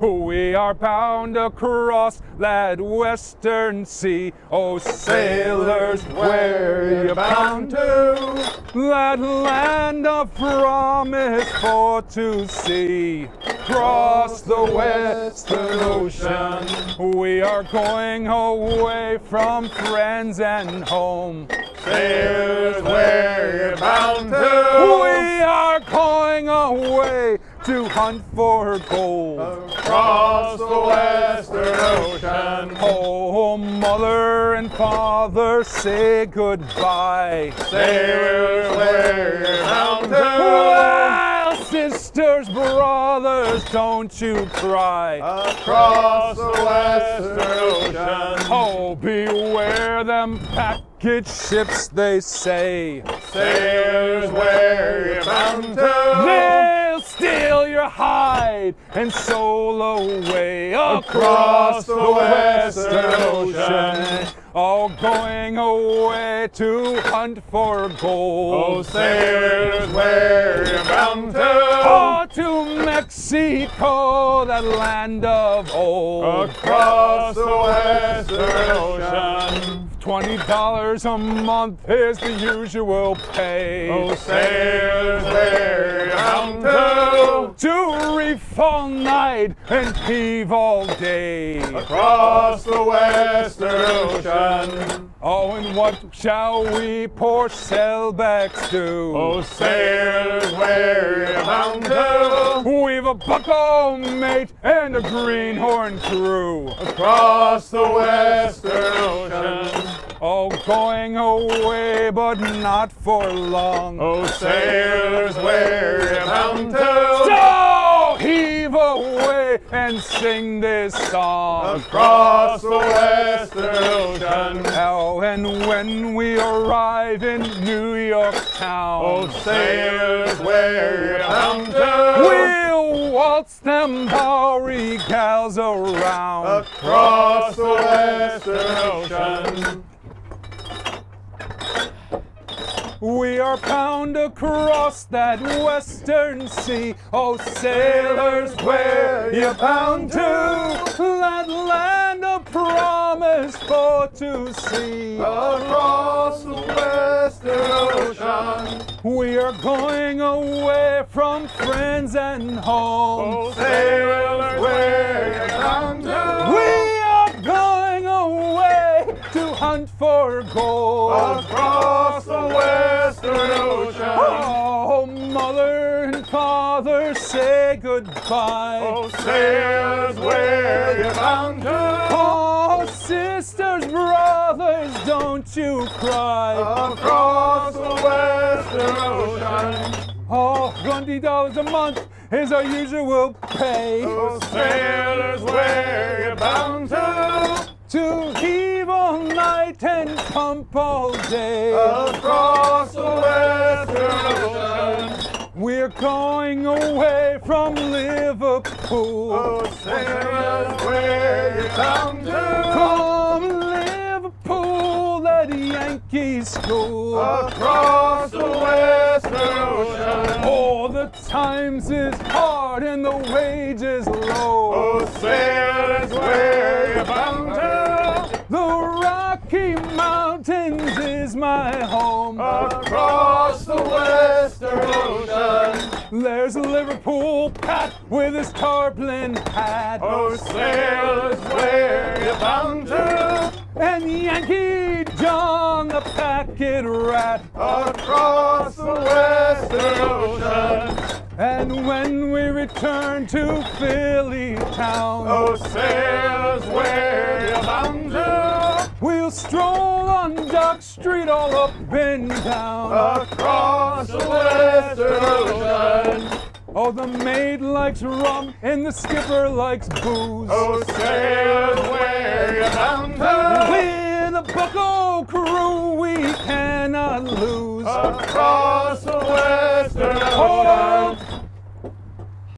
We are bound across that western sea. Oh, sailors, where you bound to? That land of promise for to see. Cross the western ocean. We are going away from friends and home. Sailors, where you bound to? We to hunt for her gold. Across the western ocean. Oh, mother and father, say goodbye. Sailors, where you bound? Well, sisters, brothers, don't you cry. Across the western ocean. Oh, beware them packet ships, they say. Sailors, where you bound to? Your hide and soul away Across the western ocean. All going away to hunt for gold. Oh, sailors, where you bound to? Oh, to Mexico, that land of old. Across the western ocean. Twenty dollars a month is the usual pay. Oh, sailors, you bound to? to reef all night and heave all day. Across the western ocean. Oh, and what shall we poor shellbacks do? Oh, sailors, where you bound to? We've a bucko mate and a greenhorn crew. Across the western ocean. Oh, going away, but not for long. Oh, sailors, where you bound to? So heave away and sing this song. Across the western ocean. Oh, and when we arrive in New York town, Oh, sailors, where you bound to? we'll waltz them Bowery gals around. Across the western ocean. We are bound across that western sea. Oh, sailors, where you bound to? That land of promise for to see. Across the western ocean. We are going away from friends and home. Oh, sailors, hunt for gold. Across the western ocean. Oh, mother and father, say goodbye. Oh, sailors, where you bound to? Oh, sisters, brothers, don't you cry. Across the western ocean. Oh, twenty dollars a month is our usual pay. Oh, sailors, all day. Across the western ocean. We're going away from Liverpool. Oh, sailors, where you bound to? From Liverpool, that Yankee school. Across the western ocean. Oh, the times is hard and the wages low. Oh, sailors, where you bound to? The Rocky Mountains is my home. Across the western ocean. There's a Liverpool Pat with his tarpaulin hat. Oh, sailors, where you bound to? And Yankee John the packet rat. Across the western ocean. And when we return to Philly town, Oh, sailors, street all up and down. Across the western ocean. Oh, the maid likes rum and the skipper likes booze. Oh, sail where you're bound to. We're the bucko crew, we cannot lose. Across